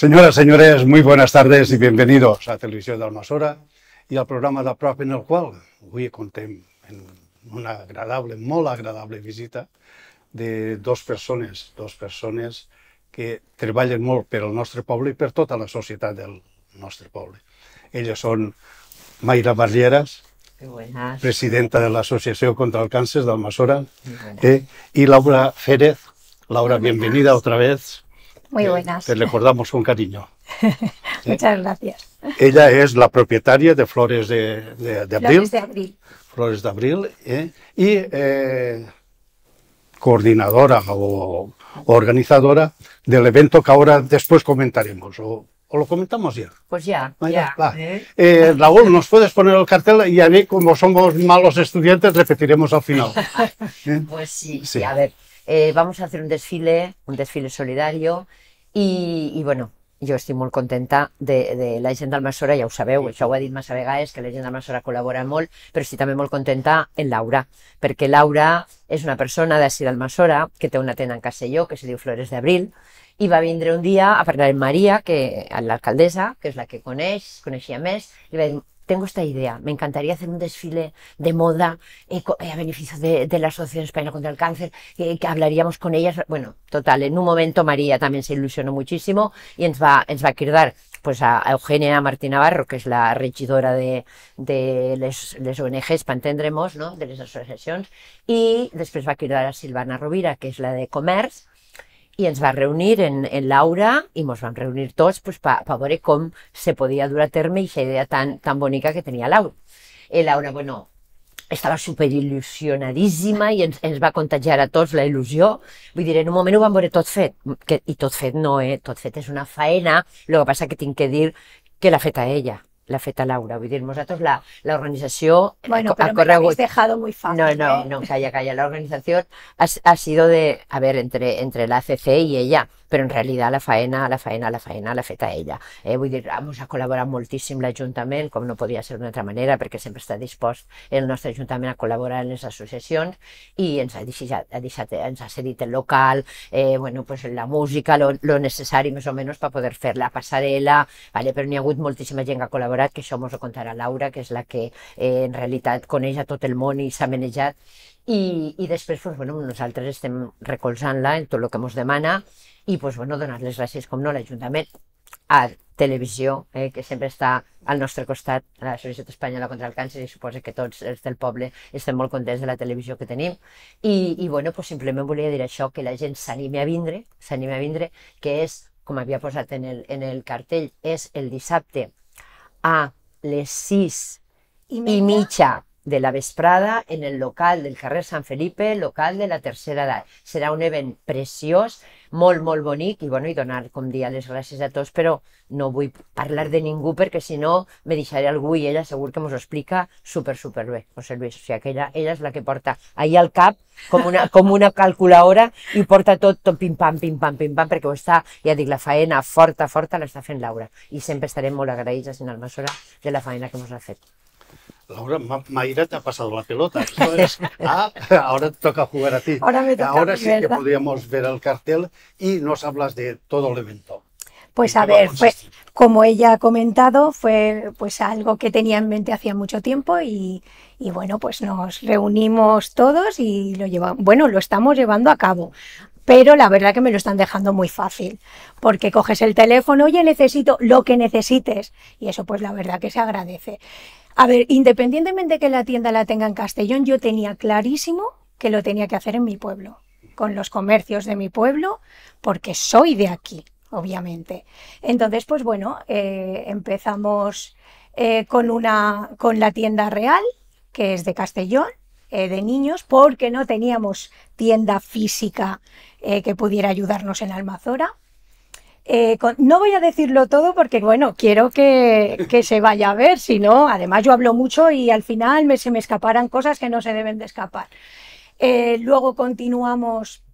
Señoras, señores, muy buenas tardes y bienvenidos a Televisión de Almasora i al programa de prop en el qual avui contem en una agradable, molt agradable visita de dos persones, dos persones que treballen molt per al nostre poble i per tota la societat del nostre poble. Elles són Mayra Barrieras, Buenas. presidenta de l'Associació contra el Càncer d'Almasora, eh, y Laura Férez. Laura, bienvenida otra vez. Muy buenas. Te recordamos con cariño. Muchas gracias. Ella es la propietaria de Flores de, de- de Abril, Flores de abril. Flores de Abril, eh, y eh, coordinadora o, o organizadora del evento que ahora después comentaremos. O, o lo comentamos ya. Pues ya, Mayra, ya. va. ¿eh? Eh, Raúl, ¿nos puedes poner el cartel? Y a mí, como somos malos estudiantes, repetiremos al final. ¿Eh? Pues sí, Sí. sí, a ver, eh, vamos a hacer un desfile, un desfile solidario i, i bueno, jo estic molt contenta de, de la gent d'Almassora, ja ho sabeu, això ho ha dit massa vegades, que la gent d'Almassora col·labora molt, però estic també molt contenta en Laura, perquè Laura és una persona d'ací d'Almassora que té una tenda en Castelló que se diu Flores d'Abril, i va vindre un dia a parlar amb Maria, que l'alcaldessa, que és la que coneix, coneixia més, i va dir, tengo esta idea, me encantaría hacer un desfile de moda eh, eh, a beneficio de, la Asociación Española contra el Cáncer, que hablaríamos con ellas. Bueno, total, en un momento María también se ilusionó muchísimo y ens va, va cridar pues, a, Eugenia Martín Navarro, que és la regidora de, de les, les ONGs, per entendre'ns, no? de les associacions, i després va a Silvana Rovira, que és la de Comerç, i ens va reunir en, en Laura i ens vam reunir tots pues, per pa veure com se podia dur a terme aquesta idea tan, tan bonica que tenia Laura. I Laura, bueno, estava super il·lusionadíssima i ens, ens va contagiar a tots la il·lusió. Vull dir, en un moment ho vam veure tot fet, que, i tot fet no, eh? Tot fet és una faena, el que passa que tinc que dir que l'ha feta ella, l'ha feta Laura. Vull dir, nosaltres la, la organització Bueno, ha pero me lo corregut habéis dejado muy fácil. no, no, ¿eh? no, calla, calla. La organización ha, ha sido de, a ver, entre, entre la ACC y ella, però en realitat la faena, la faena, la faena l'ha feta ella. Eh? Vull dir, ens ha col·laborat moltíssim l'Ajuntament, com no podia ser d'una altra manera, perquè sempre està dispost el nostre Ajuntament a col·laborar en les associacions i ens ha deixat, ha deixat ens ha cedit el local, eh, bueno, pues la música, lo, lo necessari més o menys per poder fer la passarel·la, vale? però n'hi ha hagut moltíssima gent que ha col·laborat, que això mos ho contarà Laura, que és la que eh, en realitat coneix a tot el món i s'ha manejat i, i després pues, bueno, nosaltres estem recolzant-la en tot el que ens demana i pues, bueno, donar les gràcies, com no, a l'Ajuntament, a Televisió, eh, que sempre està al nostre costat, a la Societat Espanyola contra el Càncer, i suposo que tots els del poble estem molt contents de la televisió que tenim. I, i bueno, pues, simplement volia dir això, que la gent s'animi a vindre, s'animi a vindre, que és, com havia posat en el, en el cartell, és el dissabte a les 6 Y i mitja de la vesprada en el local del carrer Sant Felipe, local de la tercera edat. Serà un event preciós, molt, molt bonic, i, bueno, i donar, com dia, les gràcies a tots, però no vull parlar de ningú perquè si no me deixaré algú i ella segur que ens ho explica super, super bé, José Luis. O sigui, que ella, ella és la que porta ahí al cap com una, com una calculadora i porta tot, tot pim-pam, pim-pam, pim-pam, perquè ho està, ja dic, la faena forta, forta l'està fent Laura. I sempre estarem molt agraïts a Sinal Masora de la faena que ens ha fet. Laura, Ma- Mayra te ha pasado la pelota. Esto es- ah, ahora te toca jugar a ti. Ahora me toca a Ahora sí que podríamos ver el cartel y nos hablas de todo el evento. Pues ¿En a ver, consistir? como ella ha comentado, fue pues algo que tenía en mente hacía mucho tiempo y, y bueno, pues nos reunimos todos y lo llevamos, bueno, lo estamos llevando a cabo. Pero la verdad que me lo están dejando muy fácil, porque coges el teléfono, oye, necesito lo que necesites, y eso pues la verdad que se agradece. A ver, independientemente que la tienda la tenga en Castellón, yo tenía clarísimo que lo tenía que hacer en mi pueblo, con los comercios de mi pueblo, porque soy de aquí, obviamente. Entonces, pues bueno, eh, empezamos eh, con, una, con la tienda real, que es de Castellón, eh, de niños, porque no teníamos tienda física que pudiera ayudarnos en Almazora. Eh, no voy a decirlo todo porque, bueno, quiero que, se vaya a ver, si no, además yo hablo mucho y al final me, se me escaparán cosas que no se deben de escapar. Eh, luego continuamos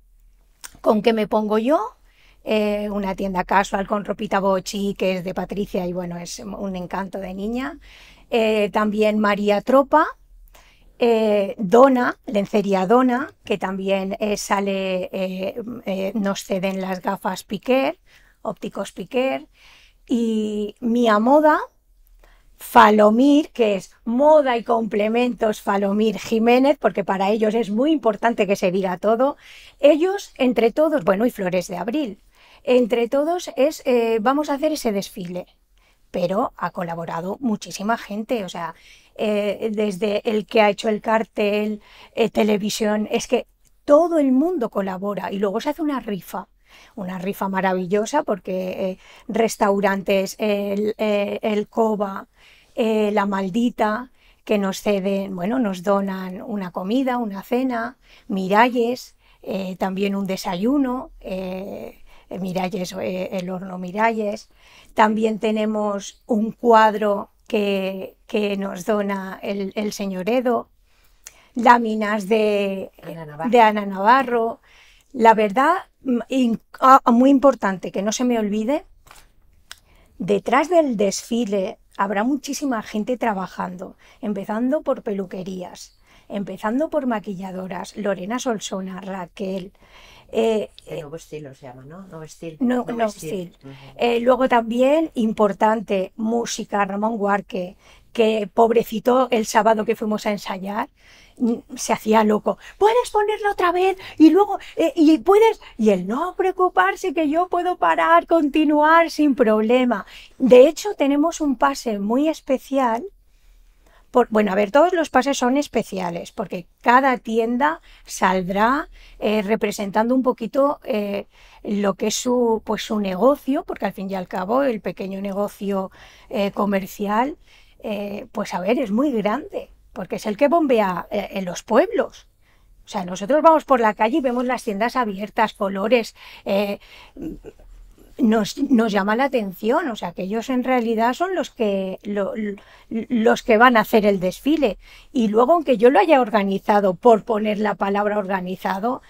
con qué me pongo yo, eh, una tienda casual con ropita bochi que es de Patricia y bueno, es un encanto de niña. También María Tropa, eh, Dona, lencería Dona, que también sale, nos ceden las gafas Piquer, Ópticos Piquer, y Mia Moda, Falomir, que es moda y complementos Falomir Jiménez, porque para ellos es muy importante que se diga todo. Ellos, entre todos, bueno, y Flores de Abril, entre todos es, eh, vamos a hacer ese desfile. Pero ha colaborado muchísima gente, o sea, eh, desde el que ha hecho el cartel, eh, televisión, es que todo el mundo colabora y luego se hace una rifa una rifa maravillosa porque restaurantes, el, el Coba, La Maldita, que nos ceden, bueno, nos donan una comida, una cena, Miralles, también un desayuno, eh, Miralles, eh, el horno Miralles. También tenemos un cuadro que, nos dona el, señor Edo, láminas de de Ana Navarro. La verdad, ah, muy importante, que no se me olvide, detrás del desfile habrá muchísima gente trabajando, empezando por peluquerías, empezando por maquilladoras, Lorena Solsona, Raquel, eh, nuevo estilo se llama, ¿no? Nuevo estilo. No, eh, luego también, importante, música, Ramón Huarque, que pobrecito el sábado que fuimos a ensayar, mm, se hacía loco. ¿Puedes ponerlo otra vez? Y luego, eh, y puedes, y él no preocuparse que yo puedo parar, continuar sin problema. De hecho, tenemos un pase muy especial bueno, a ver, todos los pases son especiales porque cada tienda saldrá eh, representando un poquito eh, lo que es su, pues, su negocio, porque al fin y al cabo el pequeño negocio eh, comercial, pues a ver, es muy grande, porque es el que bombea en los pueblos. O sea, nosotros vamos por la calle y vemos las tiendas abiertas, colores, nos, nos, llama la atención, o sea, que ellos en realidad son los que, los que van a hacer el desfile. Y luego, aunque yo lo haya organizado por poner la palabra organizado,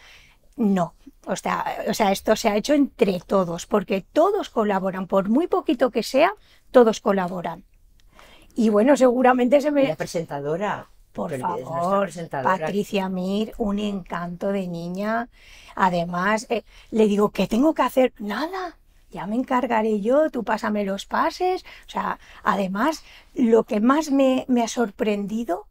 no. O sea, o sea, esto se ha hecho entre todos, porque todos colaboran, por muy poquito que sea, todos colaboran. Y bueno, seguramente se me... La presentadora. Por favor, Patricia Mir, un encanto de niña. Además, eh, le digo, ¿qué tengo que hacer? Nada, ya me encargaré yo, tú pásame los pases. O sea, además, lo que más me, ha sorprendido,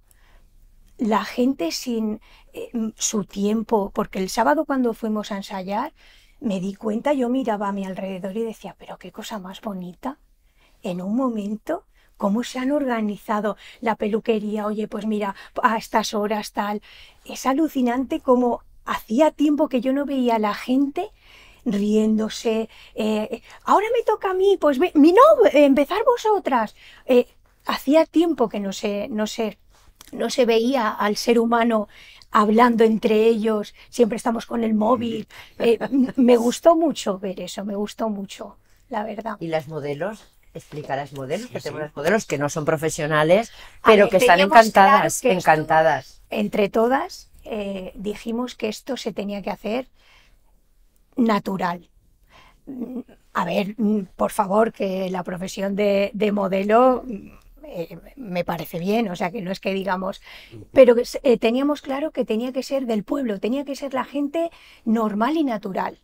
la gente sin eh, su tiempo, porque el sábado cuando fuimos a ensayar, me di cuenta, yo miraba a mi alrededor y decía, pero qué cosa más bonita. En un momento, cómo se han organizado la peluquería, oye, pues mira, a estas horas tal. Es alucinante como hacía tiempo que yo no veía a la gente riéndose. Eh, ahora me toca a mí, pues mi no, empezar vosotras. Eh, hacía tiempo que no se, no, se, no se veía al ser humano hablando entre ellos, siempre estamos con el móvil. Eh, me gustó mucho ver eso, me gustó mucho, la verdad. ¿Y las modelos? explicarás modelos, que tenemos modelos que no son profesionales, pero que están encantadas, encantadas. entre todas dijimos que esto se tenía que hacer natural. A ver, por favor, que la profesión de, modelo eh, me parece bien, o sea que no es que digamos, pero eh, teníamos claro que tenía que ser del pueblo, tenía que ser la gente normal y natural.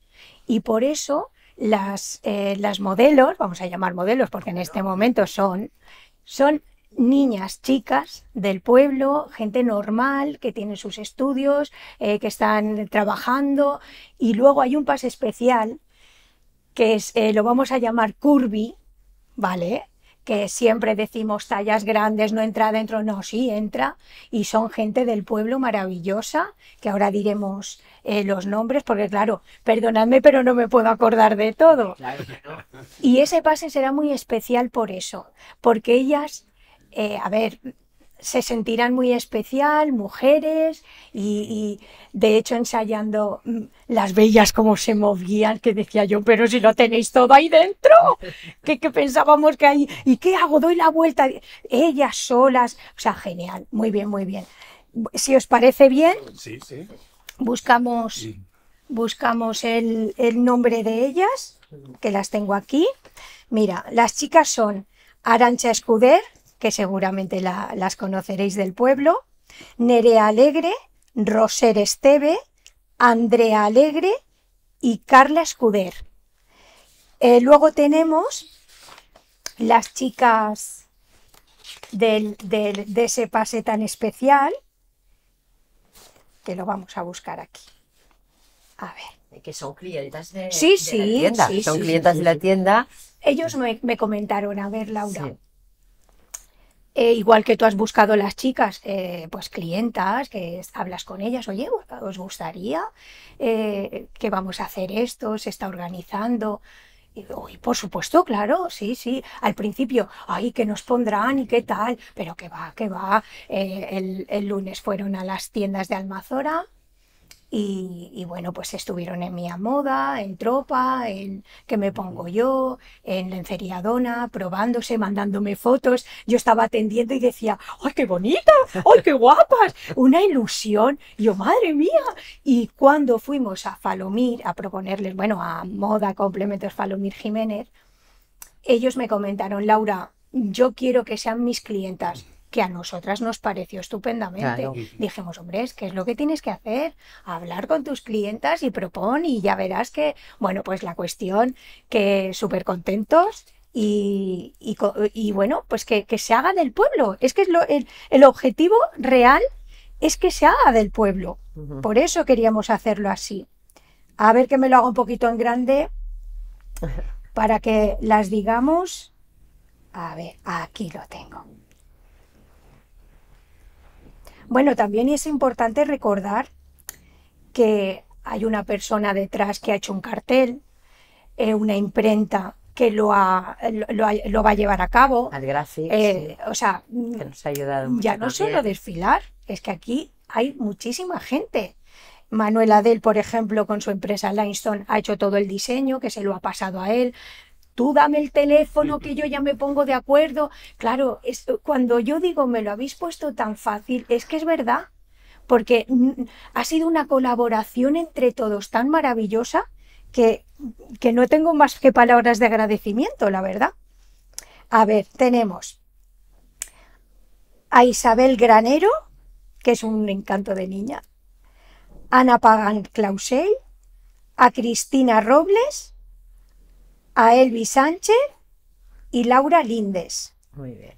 Y por eso las, eh, las modelos, vamos a llamar modelos porque en este momento son, son niñas, chicas del pueblo, gente normal que tiene sus estudios, eh, que están trabajando y luego hay un pase especial que es, eh, lo vamos a llamar curvy, ¿vale? Que siempre decimos tallas grandes, no entra dentro, no, sí entra, y son gente del pueblo maravillosa, que ahora diremos eh, los nombres, porque claro, perdonadme, pero no me puedo acordar de todo. Y ese pase será muy especial por eso, porque ellas eh, a ver, se sentirán muy especial, mujeres, y, de hecho ensayando mm, las bellas como se movían, que decía yo, pero si lo tenéis todo ahí dentro, que, pensábamos que hay, ¿y qué hago? Doy la vuelta, ellas solas, o sea, genial, muy bien, muy bien. Si os parece bien, buscamos, buscamos el, el nombre de ellas, que las tengo aquí. Mira, las chicas son Arancha Escuder, que seguramente las conoceréis del pueblo, Nerea Alegre, Roser Esteve, Andrea Alegre y Carla Escuder. Eh, luego tenemos las chicas del- del- de ese pase tan especial, que lo vamos a buscar aquí. A ver. Que son clientas de, Sí, de sí, la tienda. sí, son sí, clientas de la tienda. Ellos me, me comentaron, a ver, Laura, Sí. Eh, igual que tú has buscado las chicas, eh, pues clientas, que hablas con ellas, oye, ¿os gustaría eh, que vamos a hacer esto? ¿Se está organizando? Y, "Uy, por supuesto, claro, sí, sí. Al principio, ay, que nos pondrán y qué tal, pero que va, que va. Eh, el, el lunes fueron a las tiendas de Almazora y, bueno, pues estuvieron en Mía Moda, en Tropa, en ¿Qué me pongo yo? En Lencería Dona, probándose, mandándome fotos. Yo estaba atendiendo y decía, ¡ay, qué bonitas! ¡Ay, qué guapas! Una ilusión. Yo, madre mía. Y cuando fuimos a Falomir a proponerles, bueno, a Moda Complementos Falomir Jiménez, ellos me comentaron, Laura, yo quiero que sean mis clientas, que a nosotras nos pareció estupendamente. Claro. Dijimos, hombre, es que es lo que tienes que hacer, hablar con tus clientas y propon y ya verás que, bueno, pues la cuestión que súper contentos y, y bueno, pues que, que se haga del pueblo. Es que es lo- el, el objetivo real es que se haga del pueblo. Por eso queríamos hacerlo así. A ver que me lo haga un poquito en grande para que las digamos. A ver, aquí lo tengo. Bueno, también es importante recordar que hay una persona detrás que ha hecho un cartel, eh, una imprenta que lo, ha- lo, lo ha- lo va a llevar a cabo. Al Graphics, Eh, o sea, que nos ha ayudado mucho ya no también. solo desfilar, es que aquí hay muchísima gente. Manuel Adel, por ejemplo, con su empresa Limestone, ha hecho todo el diseño, que se lo ha pasado a él. Tú dame el teléfono que yo ya me pongo de acuerdo. Claro, es, cuando yo digo me lo habéis puesto tan fácil, es que es verdad, porque ha sido una colaboración entre todos tan maravillosa que, que no tengo más que palabras de agradecimiento, la verdad. A ver, tenemos a Isabel Granero, que es un encanto de niña, Ana Pagan Clausel, a Cristina Robles, a Elvi Sánchez y Laura Lindes. Muy bien,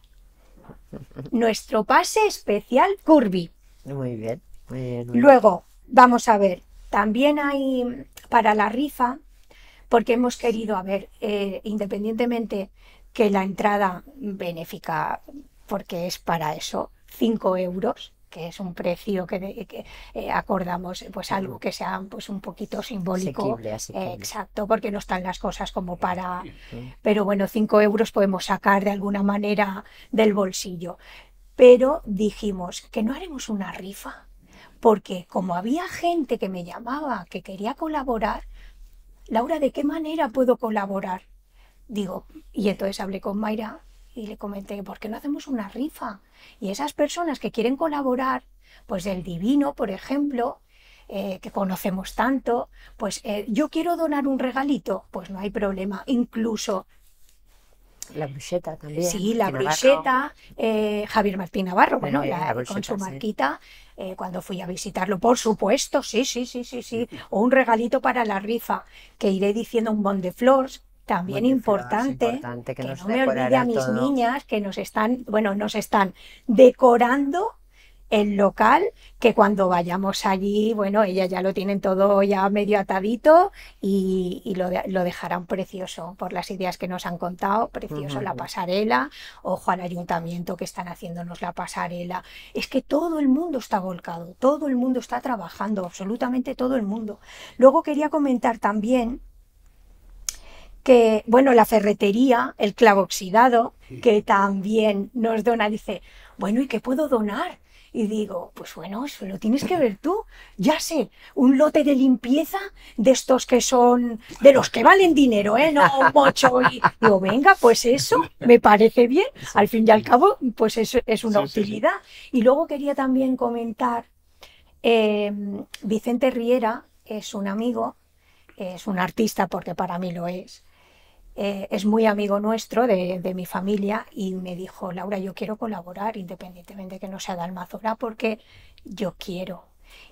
Nuestro pase especial Curvy. muy bien. Muy bien, muy bien. Luego, vamos a ver, también hay para la rifa, porque hemos querido, a ver, eh, independientemente que la entrada benéfica, porque es para eso, 5 euros, que es un precio que, de- que, eh, acordamos, pues algo que sea pues un poquito simbólico. Asequible, asequible. Eh, exacto, porque no están las cosas como para... Pero bueno, 5 euros podemos sacar de alguna manera del bolsillo. Pero dijimos que no haremos una rifa, porque como había gente que me llamaba, que quería colaborar, Laura, ¿de qué manera puedo colaborar? Digo, y entonces hablé con Mayra y le comenté, ¿por qué no hacemos una rifa? Y esas personas que quieren colaborar, pues del divino, por ejemplo, eh, que conocemos tanto, pues eh, yo quiero donar un regalito, pues no hay problema. Incluso La bruschetta también. Sí, la bruschetta, eh, Javier Martín Navarro, Bueno, la- con su marquita, cuando fui a visitarlo, por supuesto, sí, sí, sí, sí, sí, o un regalito para la rifa, que iré diciendo un bon de flores, también importante, importante, que que nos no me olvide a mis todo. niñas que nos están, bueno, nos están decorando el local, que cuando vayamos allí, bueno, ellas ya lo tienen todo ya medio atadito y, y lo, de- lo dejarán precioso por las ideas que nos han contado, precioso la pasarela, ojo al ayuntamiento que están haciéndonos la pasarela. Es que todo el mundo está volcado, todo el mundo está trabajando, absolutamente todo el mundo. Luego quería comentar también que, bueno, la ferretería, el clavo oxidado, que también nos dona, dice, bueno, ¿y qué puedo donar? Y digo, pues bueno, eso lo tienes que ver tú. Ya sé, un lote de limpieza de estos que son, de los que valen dinero, ¿eh? No mucho. Y digo, venga, pues eso me parece bien. Al fin y al cabo, pues eso es una Sí, sí, sí. utilidad. Y luego quería también comentar, eh, Vicente Riera es un amigo, es un artista porque para mí lo es. Eh, es muy amigo nuestro de, de mi familia y me dijo, Laura, yo quiero colaborar independientemente que no sea de Almazora porque yo quiero.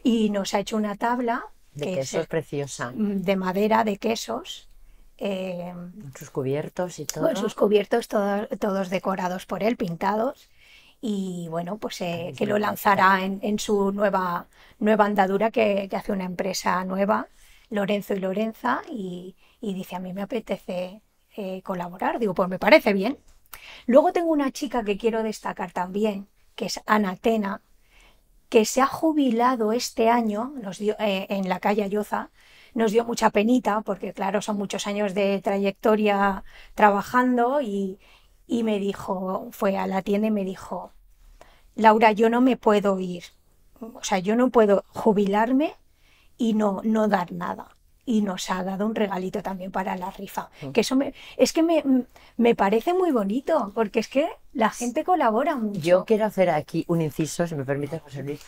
Y nos ha hecho una tabla De que que es, eso es preciosa. mm, de madera de quesos eh, sus cubiertos y todo. con sus cubiertos todos, todos decorados por él, pintados. Y bueno, pues eh, que lo lanzará en, en su nueva, nueva andadura que, que hace una empresa nueva, Lorenzo y Lorenza, y, y dice, a mí me apetece eh, colaborar. Digo, pues me parece bien. Luego tengo una chica que quiero destacar también, que es Ana Tena, que se ha jubilado este año, nos dio, eh, en la calle Ayoza, nos dio mucha penita, porque claro, son muchos años de trayectoria trabajando y, y me dijo, fue a la tienda y me dijo, Laura, yo no me puedo ir, o sea, yo no puedo jubilarme y no, no dar nada. Y nos ha dado un regalito también para la rifa. Que eso me, es que me, me parece muy bonito, porque es que la gente colabora mucho. Jo quiero hacer aquí un inciso, si me permite, José Luis,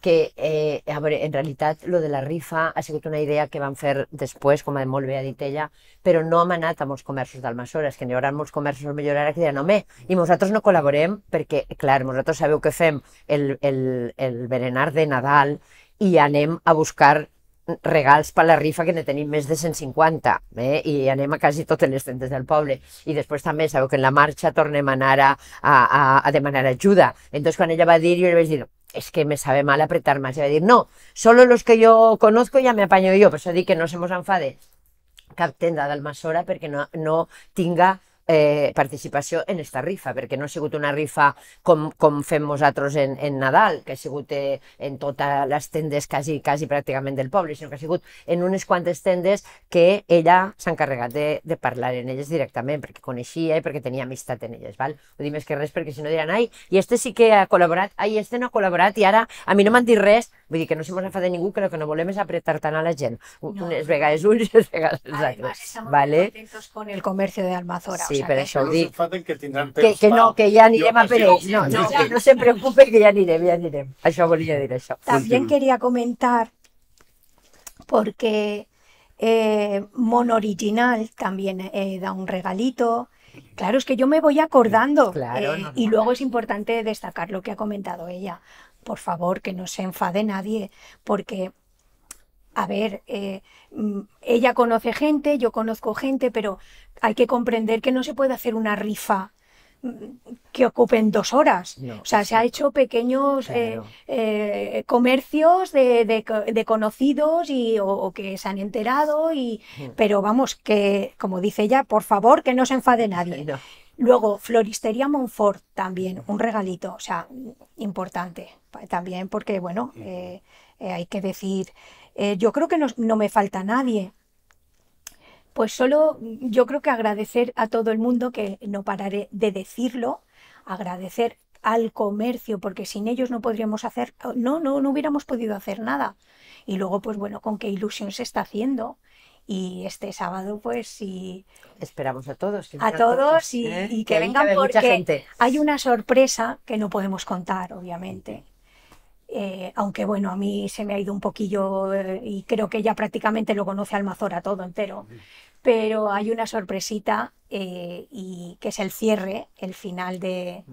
que eh, a veure, en realitat lo de la rifa ha sigut una idea que van fer després, com molt bé ha dit ella, però no hem anat a molts comerços d'Almassora, és que n'hi haurà molts comerços millor ara que diran, home, i nosaltres no col·laborem perquè, clar, nosaltres sabeu que fem el, el, el berenar de Nadal i anem a buscar regals per la rifa que ne tenim més de 150 eh? i anem a quasi totes les tendes del poble i després també sabeu que en la marxa tornem a anar a, a, a, demanar ajuda entonces quan ella va dir jo li vaig dir es que me sabe mal apretar más. Y va a decir, no, solo los que yo conozco ya me apaño yo. Por eso di que no se mos enfade cap tenda d'Almassora perquè no, no tinga eh, participació en esta rifa, perquè no ha sigut una rifa com, com fem nosaltres en, en Nadal, que ha sigut eh, en totes les tendes quasi, quasi pràcticament del poble, sinó que ha sigut en unes quantes tendes que ella s'ha encarregat de, de parlar en elles directament, perquè coneixia i perquè tenia amistat en elles. Val? Ho dic més que res perquè si no diran, ai, i este sí que ha col·laborat, ai, este no ha col·laborat, i ara a mi no m'han dit res, vull dir que no se mos enfada ningú, que el que no volem és apretar tant a la gent. No. Unes vegades uns i unes vegades els altres. Vale? contentos con el comercio de Almazora. Sí, o sea per que- això ho No dic. que tindran temps que no, pa- que ja anirem a per Jo- ells. No, no, que no se preocupe que ja anirem, ja anirem. Això volia dir això. También quería comentar, porque eh, Original también eh, da un regalito. Claro, es que yo me voy acordando. Claro, eh, y luego es importante destacar lo que ha comentado ella. Por favor, que no se enfade nadie, porque, a ver, eh, mm, ella conoce gente, yo conozco gente, pero hay que comprender que no se puede hacer una rifa mm, que ocupen dos horas. No, o sea, se ha hecho pequeños eh, Claro. eh, comercios de, de co- de conocidos y, o, o que se han enterado, y, Mm. pero vamos, que como dice ella, por favor, que no se enfade nadie. No. Luego, Floristería Monfort también, un regalito, o sea, importante también porque, bueno, eh, eh, hay que decir, eh, yo creo que no, no me falta nadie. Pues solo yo creo que agradecer a todo el mundo, que no pararé de decirlo, agradecer al comercio, porque sin ellos no podríamos hacer, no, no, no hubiéramos podido hacer nada. Y luego, pues bueno, con qué ilusión se está haciendo. Y este sábado, pues sí, Esperamos a todos. a todos y, ¿eh? y que vengan porque gente. hay una sorpresa que no podemos contar, obviamente. Eh, aunque bueno, a mí se me ha ido un poquillo eh, y creo que ya prácticamente lo conoce Almazora todo entero. Pero hay una sorpresita eh, y que es el cierre, el final de,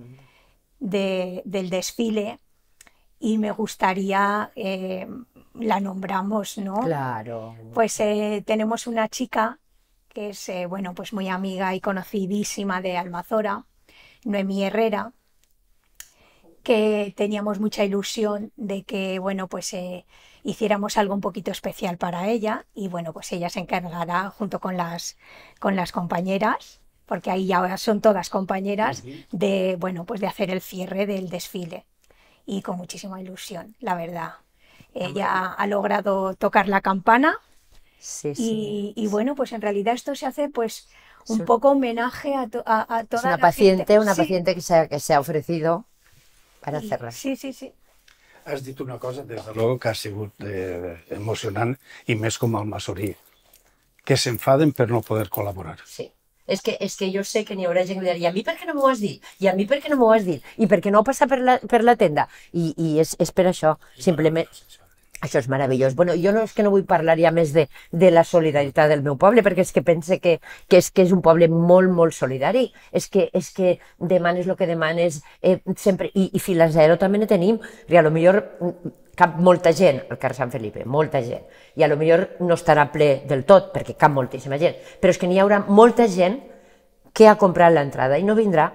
de- del desfile. Y me gustaría, la nombramos, ¿no? Claro. Pues tenemos una chica que es, bueno, pues muy amiga y conocidísima de Almazora, Noemí Herrera, que teníamos mucha ilusión de que, bueno, pues eh, hiciéramos algo un poquito especial para ella y, bueno, pues ella se encargará junto con las, con las compañeras, porque ahí ya son todas compañeras, de, bueno, pues de hacer el cierre del desfile y con muchísima ilusión, la verdad. Ella ha logrado tocar la campana Sí, sí. y, y bueno, pues en realidad esto se hace pues un Sí. poco homenaje a, to- a, a toda Es una la paciente, gente. una Sí, paciente que se, ha, que se ha ofrecido para hacerla. Sí, sí, sí. Has dit una cosa, des de luego, que ha sigut eh, emocionant, i més com el masorí, que s'enfaden per no poder col·laborar. Sí. És que, és que jo sé que n'hi haurà gent que dirà i a mi per què no m'ho has dit? I a mi per què no m'ho has dit? I per què no passa per la, per la tenda? I, i és, és per això, simplement... Això és meravellós. Bueno, jo no és que no vull parlar ja més de, de la solidaritat del meu poble, perquè és que pense que, que, és, que és un poble molt, molt solidari. És que, és que demanes el que demanes eh, sempre, i, i fil a zero també ne tenim. I a lo millor mm, cap molta gent al carrer Sant Felipe, molta gent. I a lo millor no estarà ple del tot, perquè cap moltíssima gent, però és que n'hi haurà molta gent que ha comprat l'entrada i no vindrà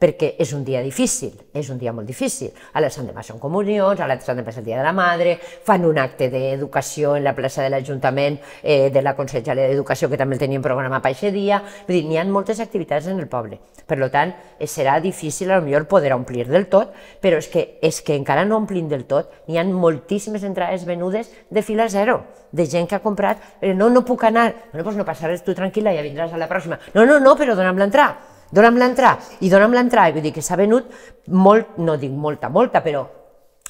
perquè és un dia difícil, és un dia molt difícil. A Sant Demà són comunions, a la Sant Demà és el dia de la Madre, fan un acte d'educació en la plaça de l'Ajuntament eh, de la Conselleria d'Educació, que també el teníem programat per aquest dia. Vull dir, n'hi ha moltes activitats en el poble. Per tant, eh, serà difícil millor poder omplir del tot, però és que, és que encara no omplim del tot. N'hi ha moltíssimes entrades venudes de fila zero, de gent que ha comprat, eh, no, no puc anar, bueno, doncs no passa res, tu tranquil·la, ja vindràs a la pròxima. No, no, no, però dona'm l'entrada dona'm l'entrada, i dona'm l'entrada, vull dir que s'ha venut molt, no dic molta, molta, però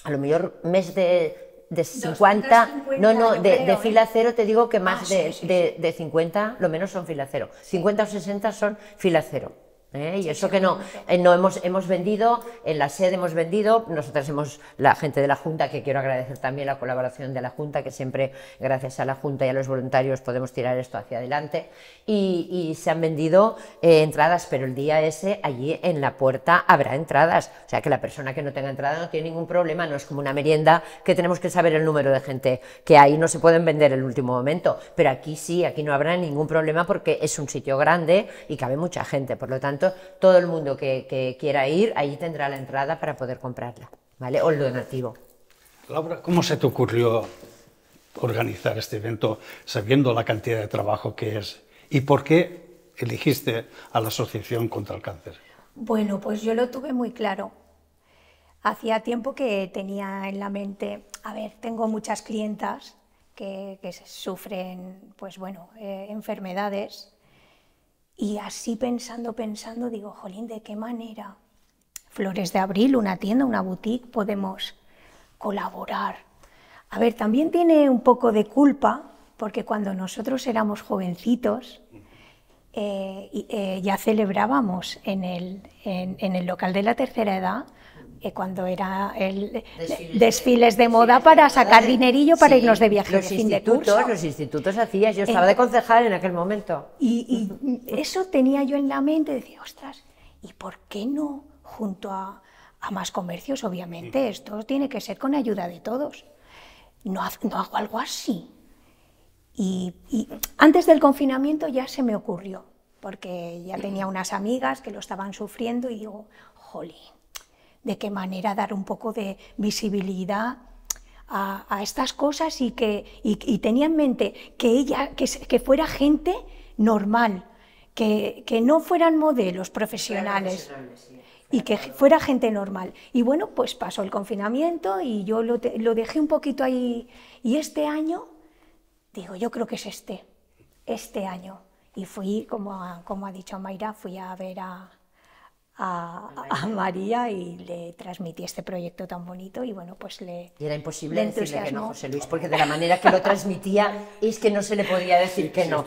a lo millor més de, de 50, no, no, de, de fila cero te digo que más ah, de, sí, sí, de, de 50, lo menos son fila cero, 50 o 60 son fila cero. ¿Eh? Y eso que no, eh, no hemos, hemos vendido, en la sede hemos vendido, nosotras hemos, la gente de la Junta, que quiero agradecer también la colaboración de la Junta, que siempre gracias a la Junta y a los voluntarios podemos tirar esto hacia adelante, y, y se han vendido eh, entradas, pero el día ese allí en la puerta habrá entradas, o sea que la persona que no tenga entrada no tiene ningún problema, no es como una merienda que tenemos que saber el número de gente que hay, no se pueden vender en el último momento, pero aquí sí, aquí no habrá ningún problema porque es un sitio grande y cabe mucha gente, por lo tanto todo el mundo que, quiera ir, ahí tendrá la entrada para poder comprarla, ¿vale? O el donativo. Laura, ¿cómo se te ocurrió organizar este evento sabiendo la cantidad de trabajo que es? ¿Y por qué elegiste a la Asociación contra el Cáncer? Bueno, pues yo lo tuve muy claro. Hacía tiempo que tenía en la mente, a ver, tengo muchas clientas que, sufren, pues bueno, eh, enfermedades y así pensando, pensando, digo, jolín, ¿de qué manera? Flores de Abril, una tienda, una boutique, podemos colaborar. A ver, también tiene un poco de culpa, porque cuando nosotros éramos jovencitos, eh, eh, ya celebrábamos en el, en el local de la tercera edad eh, cuando era el desfiles, de moda para sacar dinerillo para irnos de viaje los de fin de curso. Los institutos hacías, yo estaba de concejal en aquel momento. Y, eso tenía yo en la mente, decía, ostras, ¿y por qué no junto a, más comercios? Obviamente, esto tiene que ser con ayuda de todos. No, no hago algo así. Y, y antes del confinamiento ya se me ocurrió, porque ya tenía unas amigas que lo estaban sufriendo y digo, jolín, de qué manera dar un poco de visibilidad a, estas cosas y que y, tenía en mente que ella que, que fuera gente normal, que, que, no fueran modelos profesionales. Y que fuera gente normal. Y bueno, pues pasó el confinamiento y yo lo, lo dejé un poquito ahí. Y este año, digo, yo creo que es este, este año. Y fui, como, como ha dicho Mayra, fui a ver a, a, María y le transmití este proyecto tan bonito y bueno, pues le... Y era imposible decirle que no, José Luis, porque de la manera que lo transmitía es que no se le podía decir que no.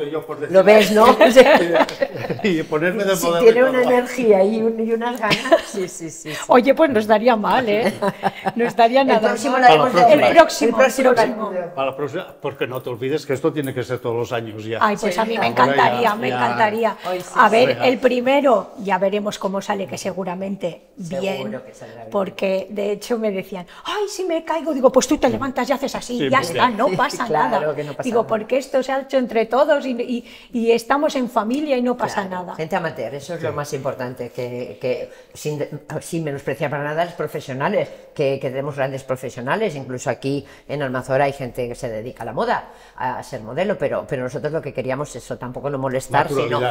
lo ves, ¿no? y ponerme de Si tiene una energía y, unas ganas, sí, sí, sí, Oye, pues no estaría mal, ¿eh? No estaría nada el próximo mal. El próximo, el próximo. Para la próxima, porque no te olvides que esto tiene que ser todos los años ya. Ay, pues a mí me encantaría, me encantaría. A ver, el primero, ya veremos cómo sale que seguramente bien, porque de hecho me decían, ay, si me caigo, digo, pues tú te levantas y haces así, ya está, no pasa nada. digo, porque esto se ha hecho entre todos y, y, estamos en familia y no pasa nada. Gente amateur, eso es lo más importante, que, que sin, sin, menospreciar para nada los profesionales, que, que, tenemos grandes profesionales, incluso aquí en Almazora hay gente que se dedica a la moda, a ser modelo, pero, pero nosotros lo que queríamos es eso, tampoco no molestar, sino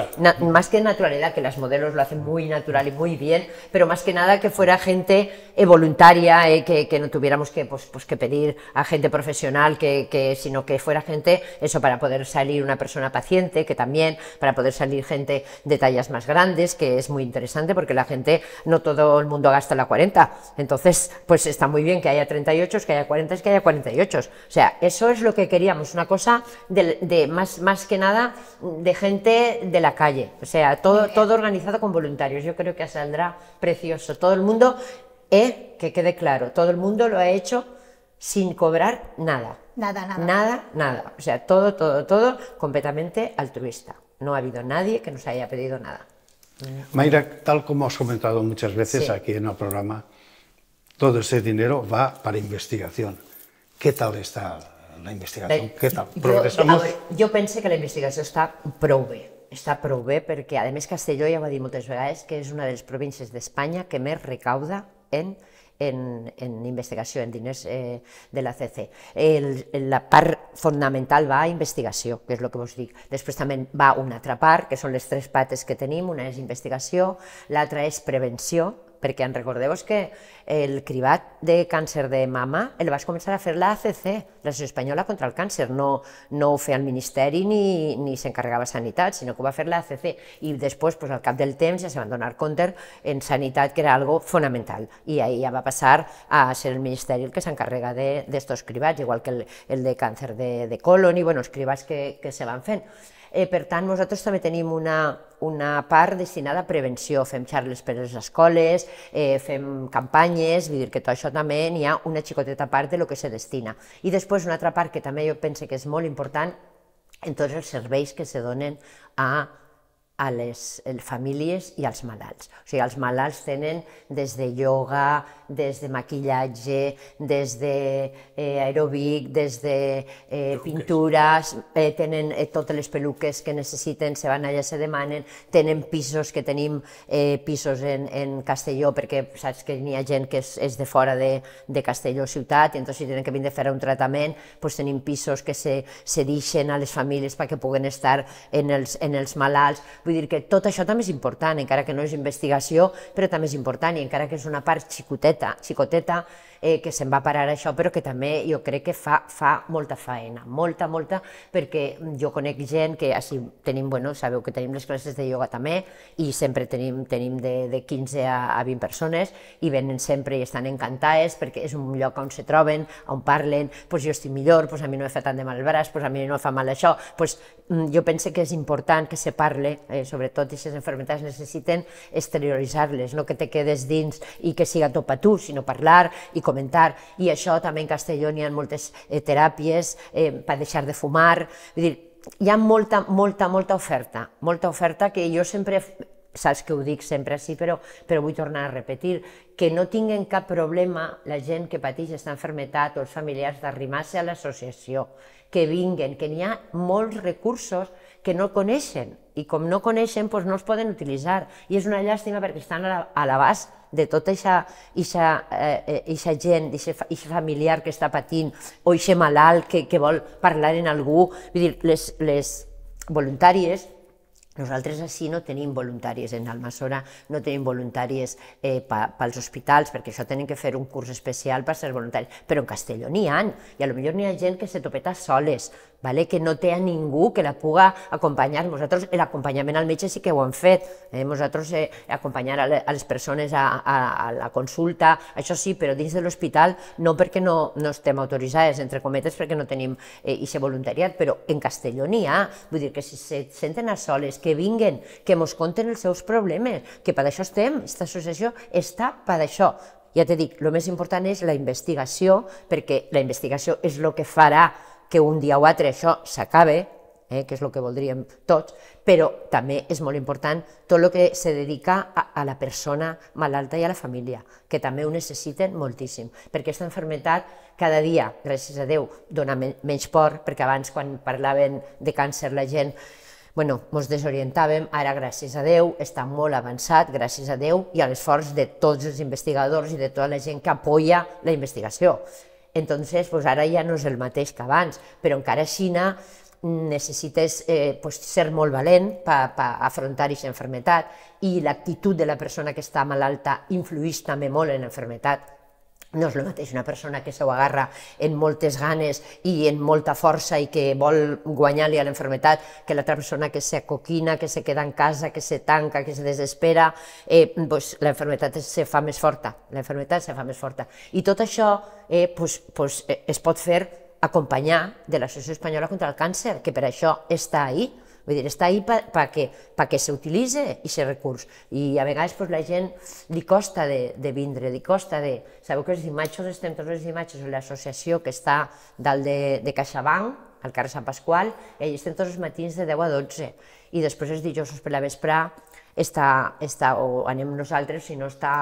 más que naturalidad, que las modelos lo hacen muy natural y muy bien, pero más que nada que fuera gente eh, voluntaria, eh, que, no tuviéramos que, pues, pues, que pedir a gente profesional, que, sino que fuera gente, eso, para poder salir una persona paciente, que también, para poder salir gente de tallas más grandes, que es muy interesante porque la gente, no todo el mundo gasta la 40, entonces, pues está muy bien que haya 38, que haya 40, que haya 48, o sea, eso es lo que queríamos, una cosa de, más, más que nada de gente de la calle, o sea, todo, todo organizado con voluntarios, yo creo que saldrá precioso. Todo el mundo, eh, que quede claro, todo el mundo lo ha hecho sin cobrar nada. Nada, nada. Nada, nada. O sea, todo, todo, todo completamente altruista. No ha habido nadie que nos haya pedido nada. Mayra, tal como has comentado muchas veces aquí en el programa, todo ese dinero va para investigación. ¿Qué tal está la investigación? Bé, ¿Qué tal? Jo, ¿Progresamos? veure, jo pense que la investigació està prou bé, està prou bé perquè, a més, Castelló ja ho ha dit moltes vegades que és una de les províncies d'Espanya que més recauda en en, en investigació, en diners eh, de la CC. El, la part fonamental va a investigació, que és el que vos dic. Després també va una altra part, que són les tres pates que tenim, una és investigació, l'altra és prevenció, perquè en recordeu que el cribat de càncer de mama el vas començar a fer l'ACC, l'Associació Espanyola contra el Càncer, no, no ho feia el Ministeri ni, ni s'encarregava Sanitat, sinó que ho va fer l'ACC i després, pues, al cap del temps, ja se van donar compte en Sanitat que era algo fonamental. I ahí ja va passar a ser el Ministeri el que s'encarrega d'estos cribats, igual que el, el de càncer de, de colon i bueno, els cribats que, que se van fent. Eh, per tant, nosaltres també tenim una, una part destinada a prevenció, fem xarles per les escoles, eh, fem campanyes, vull dir que tot això també n'hi ha una xicoteta part de lo que se destina. I després una altra part que també jo penso que és molt important en tots els serveis que se donen a a les famílies i als malalts. O sigui, els malalts tenen des de ioga, des de maquillatge, des de eh, aeròbic, des de eh, pintures, eh, tenen eh, totes les peluques que necessiten, se van allà, se demanen, tenen pisos, que tenim eh, pisos en, en Castelló, perquè saps que n'hi ha gent que és, és de fora de, de Castelló ciutat, i entonces si tenen que vindre a fer un tractament, pues tenim pisos que se, se deixen a les famílies perquè puguen estar en els, en els malalts. Vull Vull dir que tot això també és important, encara que no és investigació, però també és important, i encara que és una part xicoteta, xicoteta, eh, que se'n va parar això, però que també jo crec que fa, fa molta feina, molta, molta, perquè jo conec gent que així tenim, bueno, sabeu que tenim les classes de ioga també, i sempre tenim, tenim de, de 15 a, a 20 persones, i venen sempre i estan encantades, perquè és un lloc on se troben, on parlen, pues jo estic millor, pues a mi no em fa tant de mal el braç, pues a mi no em fa mal això, pues mm, jo penso que és important que se parle, eh, sobretot aquestes enfermetats necessiten exterioritzar-les, no que te quedes dins i que siga tot per tu, sinó parlar i comentar, i això també en Castelló n'hi ha moltes eh, teràpies eh, per deixar de fumar, vull dir, hi ha molta, molta, molta oferta, molta oferta que jo sempre saps que ho dic sempre així, però, però vull tornar a repetir, que no tinguen cap problema la gent que pateix aquesta enfermetat o els familiars d'arrimar-se a l'associació, que vinguen, que n'hi ha molts recursos que no coneixen i com no coneixen doncs no els poden utilitzar i és una llàstima perquè estan a l'abast de tota aquesta eh, eh gent, aquest familiar que està patint o aquest malalt que, que vol parlar en algú, vull dir, les, les voluntàries nosaltres així no tenim voluntàries en Almassora, no tenim voluntàries eh, pels hospitals, perquè això tenen que fer un curs especial per ser voluntaris, però en Castelló n'hi ha, i a lo millor n'hi ha gent que se topeta soles, vale? que no té a ningú que la puga acompanyar. Nosaltres l'acompanyament al metge sí que ho hem fet, eh? nosaltres eh, acompanyar a, les persones a, a, a la consulta, això sí, però dins de l'hospital no perquè no, no estem autoritzades, entre cometes, perquè no tenim eh, voluntariat, però en Castelló n'hi ha, vull dir que si se senten a soles, que vinguen, que mos conten els seus problemes, que per això estem, aquesta associació està per això. Ja t'he dit, el més important és la investigació, perquè la investigació és el que farà que un dia o altre això s'acabe, eh, que és el que voldríem tots, però també és molt important tot el que se dedica a, a la persona malalta i a la família, que també ho necessiten moltíssim, perquè aquesta enfermetat cada dia, gràcies a Déu, dona menys por, perquè abans quan parlaven de càncer la gent bueno, ens desorientàvem, ara gràcies a Déu està molt avançat, gràcies a Déu i a l'esforç de tots els investigadors i de tota la gent que apoya la investigació. Entonces, pues ara ja no és el mateix que abans, però encara així necessites eh, pues, ser molt valent per afrontar aquesta enfermetat i l'actitud de la persona que està malalta influeix també molt en l'enfermetat no és el mateix una persona que se ho agarra en moltes ganes i en molta força i que vol guanyar-li a l'enfermetat que l'altra persona que se coquina, que se queda en casa, que se tanca, que se desespera, eh, pues, l'enfermetat se fa més forta, l'enfermetat se fa més forta. I tot això eh, pues, pues, eh, es pot fer acompanyar de l'Associació Espanyola contra el Càncer, que per això està ahí, Vull dir, està ahí perquè pa pa que s'utilitze aquest recurs. I a vegades pues, la gent li costa de, de vindre, li costa de... Sabeu que els imatges, estem tots els imatges l'associació que està dalt de, de CaixaBank, al carrer Sant Pasqual, i allà estem tots els matins de 10 a 12. I després els dijous per la vesprà està, està, o anem nosaltres, si no està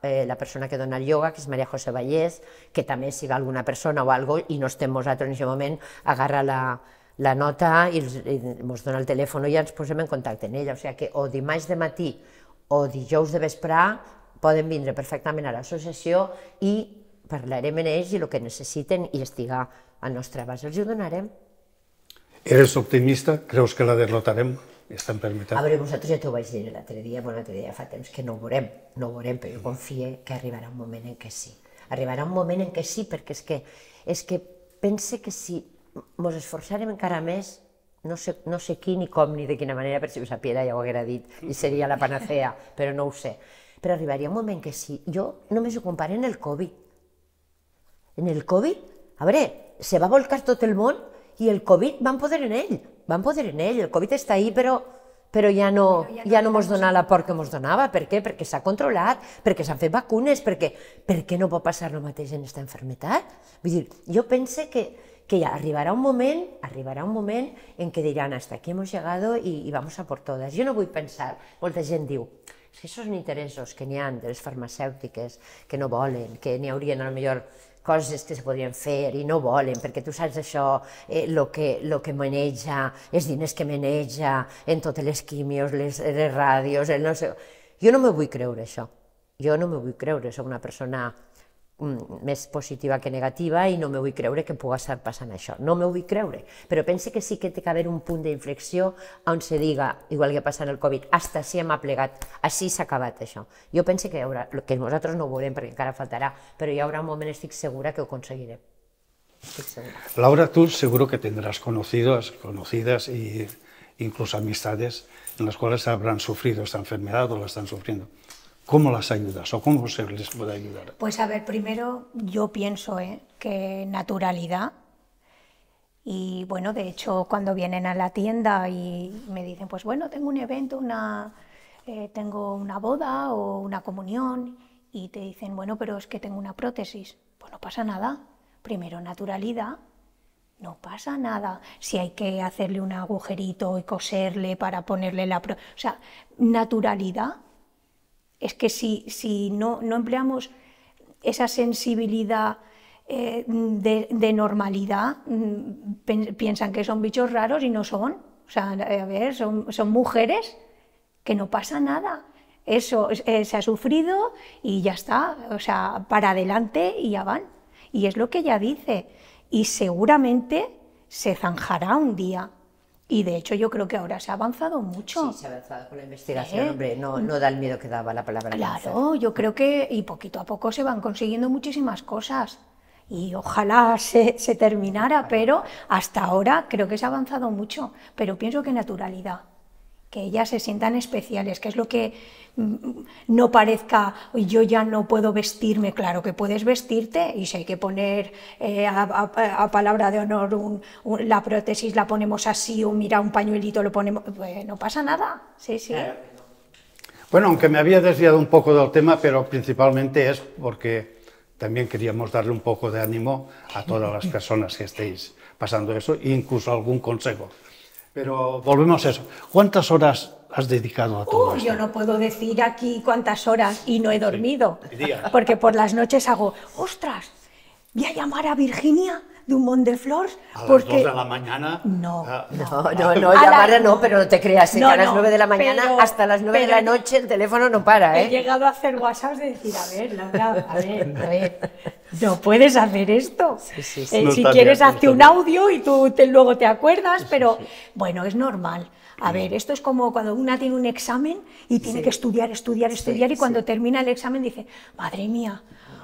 eh, la persona que dona el ioga, que és Maria José Vallès, que també siga alguna persona o algo, i no estem nosaltres en aquest moment, agarra la, la nota i, i ens dona el telèfon i ja ens posem en contacte amb ella. O sigui que o dimarts de matí o dijous de vesprà poden vindre perfectament a l'associació i parlarem amb ells i el que necessiten i estiga al nostre abast els ho donarem. Eres optimista? Creus que la derrotarem? Estem per A veure, vosaltres ja t'ho vaig dir l'altre dia, bueno, l'altre dia fa temps que no ho veurem, no ho veurem, però jo confie que arribarà un moment en què sí. Arribarà un moment en què sí, perquè és que, és que pense que si ens esforçarem encara més, no sé, no sé qui ni com ni de quina manera, per si ho sapiera ja ho haguera dit, i seria la panacea, però no ho sé. Però arribaria un moment que sí. Jo només ho comparo en el Covid. En el Covid, a veure, se va volcar tot el món i el Covid van poder en ell, van poder en ell, el Covid està ahí però, però ja no, ja no mos dona la por que mos donava, per què? Perquè s'ha controlat, perquè s'han fet vacunes, perquè per què no pot passar el mateix en aquesta enfermetat? Vull dir, jo pense que, que ja arribarà un moment, arribarà un moment en què diran hasta aquí hemos llegado y, y vamos a por todas. Jo no vull pensar, molta gent diu, que són interessos que n'hi ha de les farmacèutiques que no volen, que n'hi haurien a lo millor coses que se podrien fer i no volen, perquè tu saps això, eh, lo, que, lo que maneja, els diners que maneja en totes les quimios, les, les ràdios, el no sé... Jo no me vull creure això. Jo no me vull creure, soc una persona més positiva que negativa i no me vull creure que pugui estar passant això. No me vull creure, però pense que sí que té que haver un punt d'inflexió on se diga, igual que passa en el Covid, hasta si hem aplegat, així s'ha acabat això. Jo pense que, hi haurà, que nosaltres no ho veurem perquè encara faltarà, però hi haurà un moment, estic segura que ho aconseguirem. Laura, tú seguro que tendrás conocidos, conocidas y incluso amistades en las cuales habrán sufrido esta enfermedad o la están sufriendo. ¿Cómo las ayudas o cómo se les puede ayudar? Pues a ver, primero yo pienso ¿eh? que naturalidad. Y bueno, de hecho, cuando vienen a la tienda y me dicen, pues bueno, tengo un evento, una, eh, tengo una boda o una comunión, y te dicen, bueno, pero es que tengo una prótesis. Pues no pasa nada. Primero, naturalidad. No pasa nada si hay que hacerle un agujerito y coserle para ponerle la prótesis. O sea, naturalidad es que si, si no, no, empleamos esa sensibilidad eh, de, normalidad, mm, piensan que son bichos raros y no son. O sea, a ver, son, son mujeres que no pasa nada. Eso eh, se ha sufrido y ya está. O sea, para adelante y ya van. Y es lo que ella dice. Y seguramente se zanjará un día. Y de hecho yo creo que ahora se ha avanzado mucho. Sí, se ha avanzado con la investigación, ¿Eh? hombre, no, no, da el miedo que daba la palabra. Claro, yo creo que y poquito a poco se van consiguiendo muchísimas cosas. Y ojalá se, se terminara, pero hasta ahora creo que se ha avanzado mucho. Pero pienso que naturalidad que ellas se sientan especiales, que es lo que mm, no parezca, yo ya no puedo vestirme, claro que puedes vestirte y si hay que poner eh, a, palabra de honor la prótesis, la ponemos así o mira un pañuelito, lo ponemos, pues no pasa nada, sí, sí. Bueno, aunque me había desviado un poco del tema, pero principalmente es porque también queríamos darle un poco de ánimo a todas las personas que estéis pasando eso e incluso algún consejo. Pero volvemos a eso. ¿Cuántas horas has dedicado a todo esto? Yo no puedo decir aquí cuántas horas y no he dormido. Porque por las noches hago, ostras, voy a llamar a Virginia de un Mont de Flores. A porque... las 2 de la mañana. No, no, no, no, llamar no, pero no te creas, que a las 9 de la mañana hasta las 9 de la noche el teléfono no para, ¿eh? He llegado a hacer WhatsApp de decir, a ver, Laura, a ver, a ver, no puedes hacer esto. Sí, sí, sí. Eh, si quieres, hazte un audio y tú te, luego te acuerdas, pero bueno, es normal. A ver, esto es como cuando una tiene un examen y tiene que estudiar, estudiar, estudiar y cuando termina el examen dice, madre mía,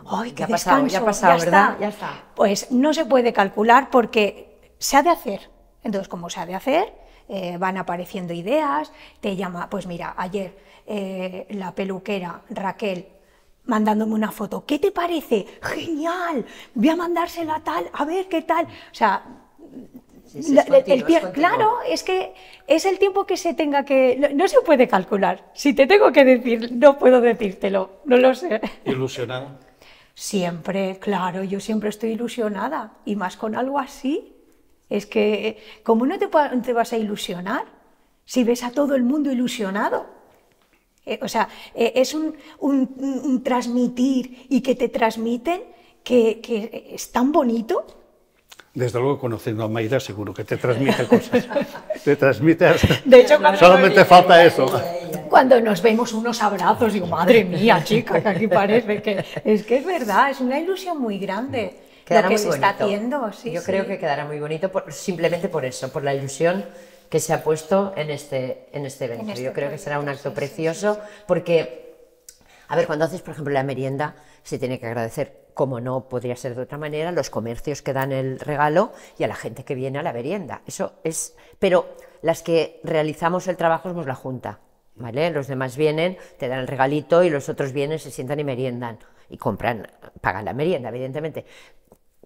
¡ay, qué ya descanso! ya ha pasado, ¿verdad? Ya está. Pues no se puede calcular porque se ha de hacer. Entonces, como se ha de hacer, eh, van apareciendo ideas, te llama, pues mira, ayer eh, la peluquera Raquel mandándome una foto, ¿qué te parece? Genial, voy a mandársela tal, a ver qué tal. O sea, el, claro, es que es el tiempo que se tenga que... No, se puede calcular. Si te tengo que decir, no puedo decírtelo, no lo sé. ¿Ilusionado? Siempre, claro, yo siempre estoy ilusionada y más con algo así. Es que, ¿cómo no te, te vas a ilusionar si ves a todo el mundo ilusionado? Eh, o sea, eh, es un, un- un transmitir y que te transmiten que, que es tan bonito. Desde luego, conociendo a Maida, seguro que te transmite cosas. te transmite. De hecho, Solamente falta eso. Cuando nos vemos unos abrazos, digo, madre mía, chica, que aquí parece que es que es verdad, es una ilusión muy grande Quedará lo que muy se bonito. está haciendo. sí, Yo sí. creo que quedará muy bonito por- simplemente por eso, por la ilusión que se ha puesto en este, en este evento. este Yo creo que será un acto sí, precioso porque, a ver, cuando haces, por ejemplo, la merienda, se tiene que agradecer, como no podría ser de otra manera, los comercios que dan el regalo y a la gente que viene a la merienda. Eso es. Pero las que realizamos el trabajo somos la Junta. ¿Vale? Los demás vienen, te dan el regalito y los otros vienen, se sientan y meriendan y compran, pagan la merienda, evidentemente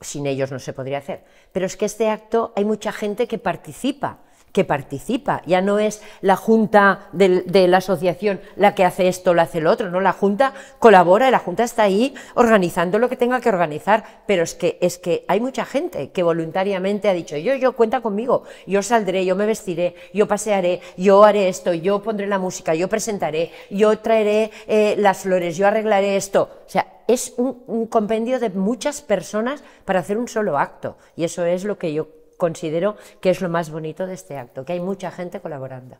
sin ellos no se podría hacer. Pero es que este acto hay mucha gente que participa, que participa. Ya no es la junta de la asociación la que hace esto, la hace lo otro, no, la junta colabora y la junta está ahí organizando lo que tenga que organizar. Pero es que, es que hay mucha gente que voluntariamente ha dicho, yo, yo, cuenta conmigo, yo saldré, yo me vestiré, yo pasearé, yo haré esto, yo pondré la música, yo presentaré, yo traeré eh, las flores, yo arreglaré esto. O sea, es un, un compendio de muchas personas para hacer un solo acto. Y eso es lo que yo considero que es lo más bonito de este acto, que hay mucha gente colaborando.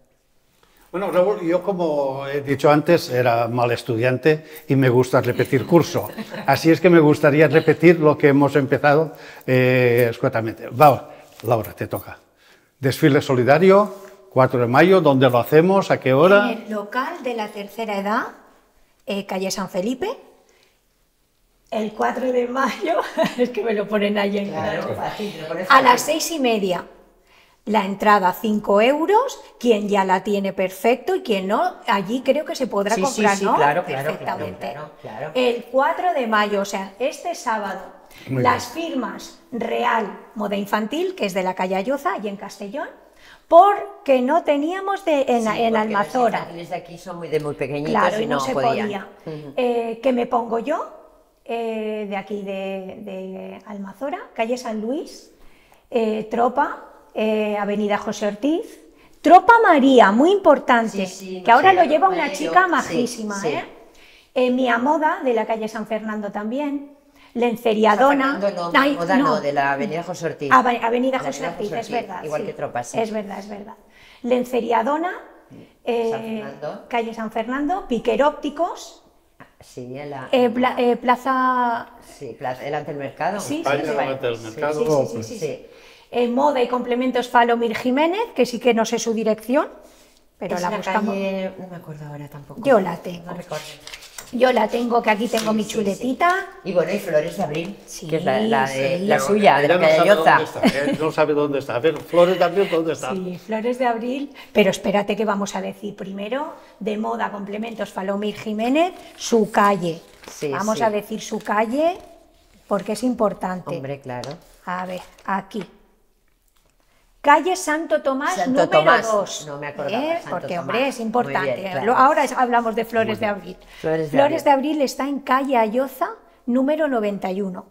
Bueno, Raúl, yo como he dicho antes, era mal estudiante y me gusta repetir curso. Así es que me gustaría repetir lo que hemos empezado eh, escuetamente. Va, Laura, te toca. Desfile solidario, 4 de mayo, ¿dónde lo hacemos? ¿A qué hora? En el local de la tercera edad, eh, calle San Felipe, el 4 de mayo, es que me lo ponen ahí en a las seis y media. La entrada 5 euros, quien ya la tiene perfecto y quien no, allí creo que se podrá Sí, sí, comprar, sí, ¿no? claro, claro, Perfectamente. claro, claro, claro. El 4 de mayo, o sea, este sábado, Muy las firmas Real Moda Infantil, que es de la calle Ayoza, y en Castellón, porque no teníamos de, en, Sí, en Almazora. Los de aquí son muy de muy pequeñitos Claro, y no, se podían. podía. Eh, ¿Qué me pongo yo? Eh, de aquí de, de Almazora, calle San Luis, eh, Tropa, eh, Avenida José Ortiz, Tropa María, muy importante, Sí, sí, que ahora lo lleva una chica majísima. sí. Mia Moda, de la calle San Fernando también, Lenceriadona. No, Ay, Moda no, de la Avenida José Ortiz. Ave- Avenida José Avenida Ortiz, José es verdad. igual que Tropa, sí. Es verdad, es verdad. Lenceriadona, calle San Fernando, Piquerópticos, Sí, en la, eh, pla- eh, Plaza sí, plaza- delante del mercado. Sí, sí, sí. Sí, sí, eh, Moda y Complementos Falomir Jiménez, que sí que no sé su dirección, pero Es la la buscamos. calle, no me acuerdo ahora tampoco. Yo la tengo. No recuerdo. Yo la tengo, que aquí tengo Sí, mi sí, chuletita. Y bueno, y Flores de Abril, Sí, que es la, la de- sí. la suya, de la no calle sabe Ayoza. dónde está, ¿eh? No sabe dónde está. A ver, Flores de Abril, ¿dónde está? Sí, Flores de Abril. Pero espérate que vamos a decir primero de moda complementos Falomir Jiménez, su calle. Sí, vamos sí. a decir su calle porque es importante. Hombre, claro. A ver, aquí. Calle Santo Tomás, Santo número Tomás, 2. no me acordaba, Santo Porque, Tomás. hombre, es Muy importante. bien, claro. Ahora hablamos de Flores de Abril. Flores de Abril. de Abril está en calle Ayoza, número 91.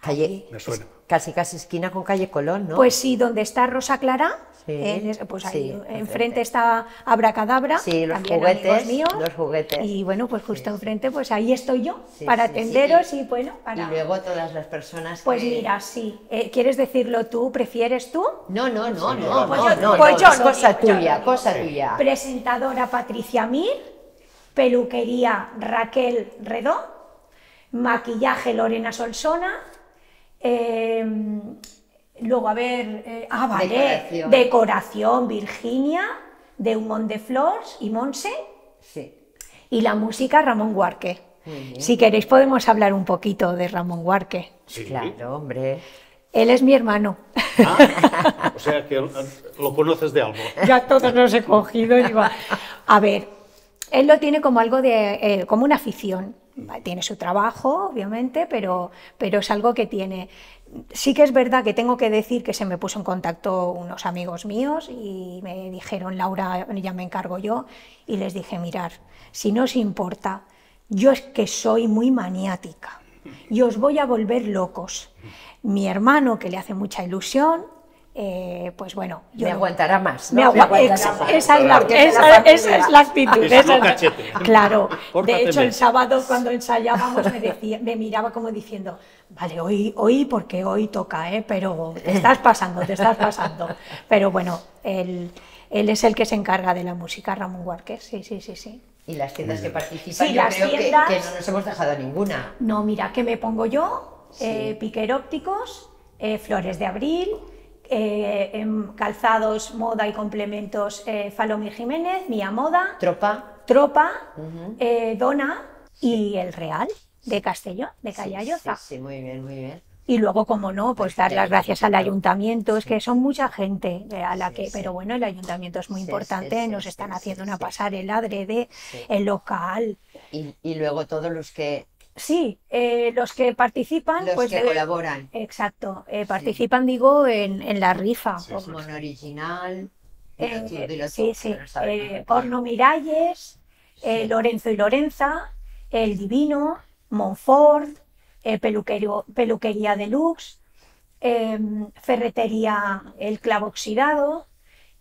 Calle, Me suena. casi casi esquina con calle Colón, ¿no? Pues sí, donde está Rosa Clara, Sí, en es- pues ahí sí, enfrente está Abracadabra, Sí, los también juguetes, amigos míos, los juguetes. Y bueno, pues justo enfrente, pues ahí estoy yo, Sí, para atenderos y- y, bueno, para... Y luego todas las personas Pues que- mira, sí. Eh, ¿Quieres decirlo tú? ¿Prefieres tú? No, no, no, no, Pues no, yo- no, pues no, yo es lo cosa digo, tuya, cosa tuya. Presentadora Patricia Mir, peluquería Raquel Redó, maquillaje Lorena Solsona, eh, luego a ver, eh, ah, vale, Decoración. decoración Virginia, de Humón de Flors y Monse, Sí. y la música Ramón Huarque. Si queréis podemos hablar un poquito de Ramón Huarque. Sí. Claro, hombre. Él es mi hermano. Ah, o sea que lo conoces de algo. Ya todos los he cogido y digo, a ver, él lo tiene como algo de, eh, como una afición. Tiene su trabajo, obviamente, pero, pero es algo que tiene. Sí que es verdad que tengo que decir que se me puso en contacto unos amigos míos y me dijeron, Laura, ya me encargo yo, y les dije, mirar, si no os importa, yo es que soy muy maniática y os voy a volver locos. Mi hermano, que le hace mucha ilusión, eh, pues bueno, yo me aguantará más. me ¿no? agua- aguantará ex- más. esa, es la, esa- esa es actitud. Esa es-. Claro, de hecho el sábado cuando ensayábamos me, decía, me miraba como diciendo, vale, hoy, hoy porque hoy toca, ¿eh? pero te estás pasando, te estás pasando. Pero bueno, él, él es el que se encarga de la música, Ramón Huarques, sí, sí, sí, sí. Y las tiendas que participan, Sí, yo las creo tiendas- que, no nos hemos dejado ninguna. No, mira, ¿qué me pongo yo? Eh, piquer ópticos, eh, flores de abril, eh, em, calzados, moda y complementos, eh, Falomi Jiménez, Mía Moda, Tropa. Tropa, eh, Dona y el Real de Castellón, de Callayoza. Sí, sí, muy bien, muy bien. Y luego, como no, pues dar las gracias al ayuntamiento, es que son mucha gente eh, a la que, pero bueno, el ayuntamiento es muy importante, nos están haciendo una pasarela adrede, el local. Y, y luego todos los que, Sí, eh, los que participan, los pues que debe- colaboran. Exacto, eh, participan, digo, en, en la rifa. Sí, Como original. Eh, sí, sí, no eh. Horno Miralles, eh, Sí. Lorenzo y Lorenza, El Divino, Monfort, eh, peluquerio- Peluquería Deluxe, eh, Ferretería El Clavo Oxidado,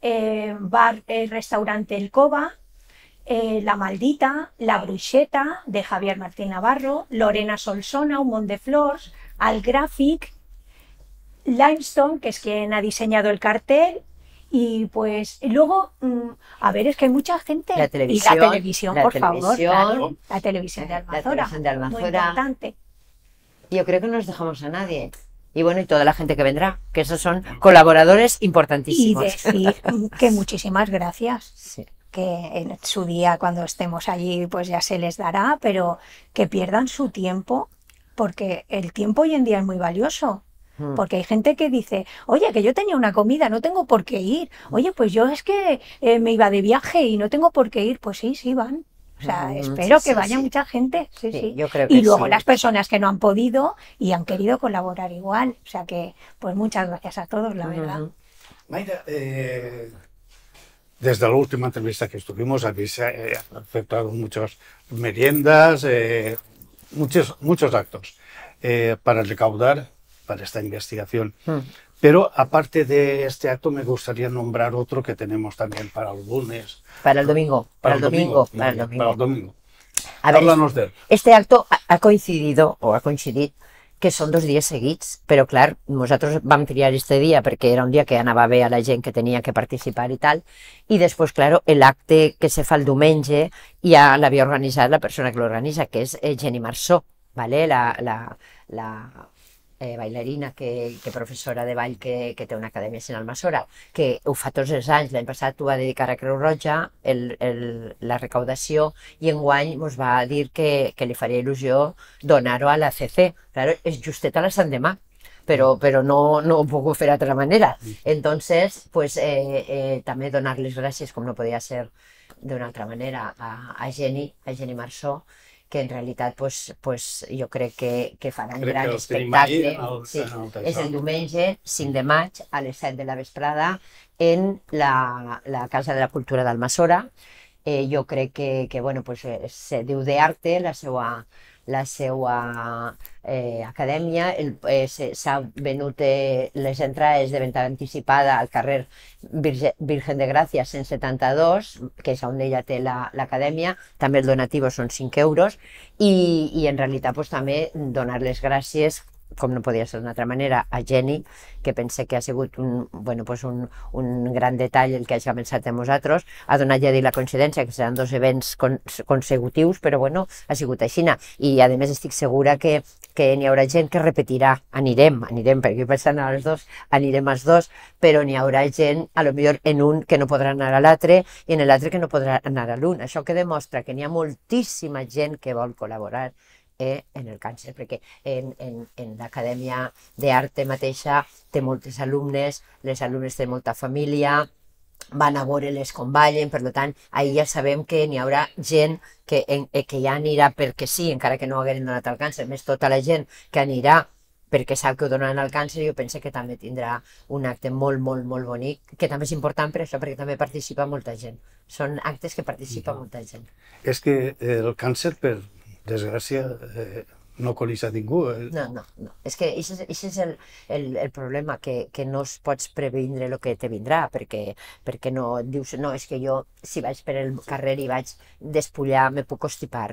eh, Bar eh, Restaurante El Cova, eh, La Maldita, La Bruixeta de Javier Martín Navarro, Lorena Solsona, Un Mont de Flors, Al Graphic, Limestone, que es quien ha diseñado el cartel, y pues y luego, mm, a ver, es que hay mucha gente. La y televisión, la televisión, la por favor, claro, la televisión de La Almazora. televisión de Muy Almazora. importante. Yo creo que no nos dejamos a nadie. Y bueno, y toda la gente que vendrá, que esos son colaboradores Y importantísimos. decir que muchísimas gracias. Sí. Que en su día cuando estemos allí pues ya se les dará, pero que pierdan su tiempo porque el tiempo hoy en día es muy valioso. Mm. Porque hay gente que dice, oye, que yo tenía una comida, no tengo por qué ir. Oye, pues yo es que eh, me iba de viaje y no tengo por qué ir. Pues sí, sí van. O sea, Mm, espero sí, que vaya sí. mucha gente. Sí, Sí, sí. yo creo que y luego sí. las personas que no han podido y han querido colaborar igual. O sea que, pues muchas gracias a todos, la verdad. Ujú. Mayra, eh, desde la última entrevista que estuvimos, habéis eh, efectuado muchas meriendas, eh, muchos, muchos actos eh, para recaudar para esta investigación. Mm. Pero aparte de este acto, me gustaría nombrar otro que tenemos también para el lunes. Para el domingo, para, el domingo, para el domingo. para el domingo. A ver, Háblanos de él. Este acto ha- coincidido, o ha coincidit, que són dos dies seguits, però clar, nosaltres vam triar este dia perquè era un dia que anava bé a la gent que tenia que participar i tal, i després, claro, l'acte que se fa el diumenge ja l'havia organitzat la persona que l'organitza, que és eh, Jenny Marçó, ¿vale? la, la, la eh, bailarina que, que professora de ball que, que té una acadèmia a Almassora, que ho fa tots els anys, l'any passat ho va dedicar a Creu Roja, el, el, la recaudació, i enguany ens va dir que, que li faria il·lusió donar-ho a la CC. Claro, és justet a la Sant Demà, però, però no, no ho puc fer d'altra manera. Entonces, pues, eh, eh, també donar les gràcies, com no podia ser d'una altra manera, a, a Jenny, a Jenny Marçó, que en realitat pues, pues, jo crec que, que farà un Crec gran que els espectacle. en el- sí, el és el diumenge 5 de maig a les 7 de la vesprada en la, la Casa de la Cultura d'Almassora. Eh, jo crec que, que bueno, pues, eh, se diu de arte la seva, la seva eh, acadèmia. Eh, S'ha venut eh, les entrades de venda anticipada al carrer Virge, Virgen de Gràcia 172, que és on ella té la- l'acadèmia. També el donatiu són 5 euros. I, i en realitat pues, també donar les gràcies com no podia ser d'una altra manera, a Jenny, que pense que ha sigut un, bueno, pues un, un gran detall el que hagi pensat en nosaltres. Ha donat ja dir la coincidència que seran dos events con, consecutius, però bueno, ha sigut així. I a més estic segura que, que n'hi haurà gent que repetirà. Anirem, anirem, perquè pensant als dos, anirem als dos, però n'hi haurà gent, a lo millor en un que no podrà anar a l'altre i en l'altre que no podrà anar a l'un. Això que demostra que n'hi ha moltíssima gent que vol col·laborar eh, en el càncer, perquè en, en, en l'Acadèmia d'Arte mateixa té moltes alumnes, les alumnes tenen molta família, van a veure-les com ballen, per tant, ahir ja sabem que n'hi haurà gent que, en, eh, que ja anirà perquè sí, encara que no hagueren donat el càncer, més tota la gent que anirà perquè sap que ho donaran al càncer, jo penso que també tindrà un acte molt, molt, molt bonic, que també és important per això, perquè també participa molta gent. Són actes que participa molta gent. És que el càncer, per desgràcia, eh, no coneix a ningú. eh? No, no, no. És que això és el, el, el problema, que, que no es pots previndre el que te vindrà, perquè, perquè no dius, no, és que jo si vaig per el carrer i vaig despullar me puc constipar.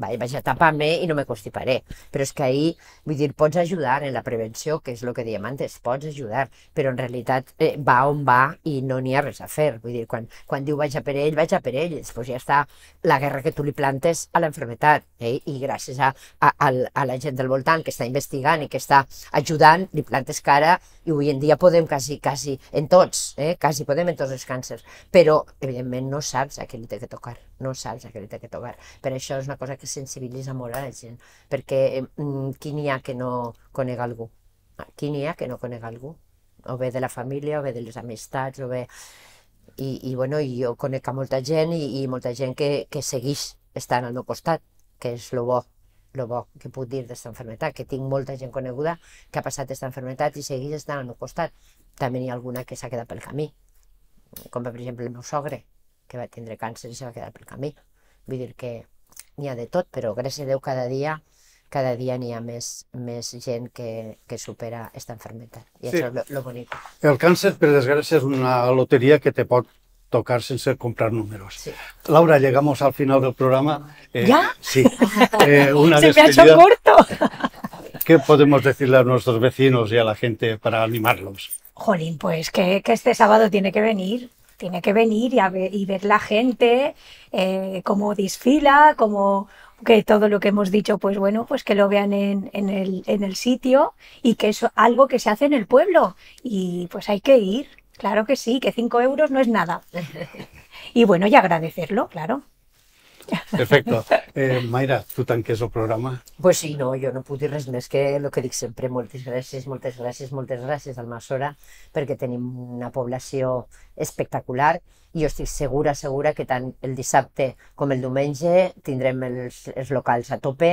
Vaig, a tapar-me i no me constiparé. Però és que ahir, vull dir, pots ajudar en la prevenció, que és el que dèiem antes, pots ajudar, però en realitat eh, va on va i no n'hi ha res a fer. Vull dir, quan, quan diu vaig a per ell, vaig a per ell, després ja està la guerra que tu li plantes a l'enfermetat. Eh? I gràcies a, a, a la gent del voltant que està investigant i que està ajudant, li plantes cara i avui en dia podem quasi, quasi en tots, eh? quasi podem en tots els càncers, però evidentment no saps a què li té que tocar, no saps a què li té que tocar. Per això és una cosa que sensibilitza molt a la gent, perquè mm, qui n'hi ha que no conega algú? Qui n'hi ha que no conega algú? O bé de la família, o bé de les amistats, o bé... I, i, bueno, jo conec a molta gent i, i molta gent que, que segueix estant al meu costat, que és lo bo, lo bo que puc dir d'esta enfermetat, que tinc molta gent coneguda que ha passat aquesta enfermetat i segueix estant al meu costat. També n'hi ha alguna que s'ha quedat pel camí, com per exemple el meu sogre, que va tindre càncer i se va quedar pel camí. Vull dir que n'hi ha de tot, però gràcies a Déu cada dia cada dia n'hi ha més, més gent que, que supera aquesta enfermetat. I Sí. això és lo, lo bonic. El càncer, per desgràcia, és una loteria que te pot tocar sense comprar números. Sí. Laura, llegamos al final del programa. Eh, ¿Ya? Sí. Eh, una Se me ha hecho corto. ¿Qué podemos decirle a nuestros vecinos y a la gente para animarlos? Jolín, pues que, que este sábado tiene que venir, tiene que venir y, a ver, y ver la gente, eh, cómo desfila, cómo que todo lo que hemos dicho, pues bueno, pues que lo vean en, en el, en el sitio y que es algo que se hace en el pueblo. Y pues hay que ir, claro que sí, que cinco euros no es nada. Y bueno, y agradecerlo, claro. Perfecto. Eh, Mayra, tu tanques el programa. Pues sí, no, jo no puc dir res més que el que dic sempre, moltes gràcies, moltes gràcies, moltes gràcies al Masora, perquè tenim una població espectacular i jo estic segura, segura que tant el dissabte com el diumenge tindrem els, els locals a tope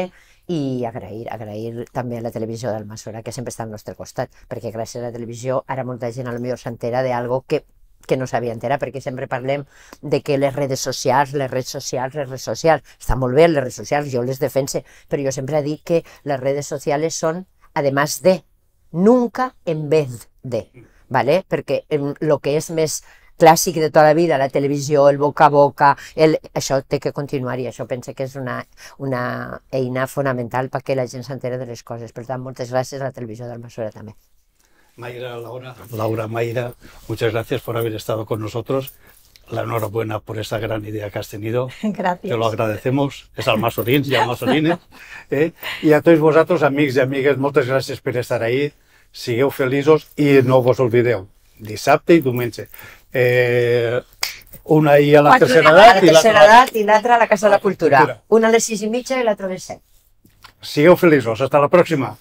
i agrair, agrair també a la televisió del Masora, que sempre està al nostre costat, perquè gràcies a la televisió ara molta gent a lo millor s'entera d'algo que que no sabia enterar, perquè sempre parlem de que les redes socials, les redes socials, les redes socials, està molt bé les redes socials, jo les defense, però jo sempre dic que les redes sociales son además de, nunca en vez de, ¿vale? Perquè em, lo que és més clàssic de tota la vida, la televisió, el boca a boca, el, això té que continuar i això pense que és una, una eina fonamental perquè la gent s'entera de les coses. Per tant, moltes gràcies a la televisió del Masora també. Mayra, Laura. Laura, Mayra, muchas gracias por haber estado con nosotros. La enhorabuena por esta gran idea que has tenido. Gracias. Te lo agradecemos. És al Masorins i al Masorines. Eh? I a tots vosaltres, amics i amigues, moltes gràcies per estar ahí. Sigueu feliços i no vos oblideu. Dissabte i diumenge. Eh, una ahí a la Quatre tercera A edat la i tercera l'altra... edat i l'altra a la Casa de la Cultura. Cultura. Una a les sis i mitja i l'altra a les set. Sigueu feliços. Hasta la pròxima.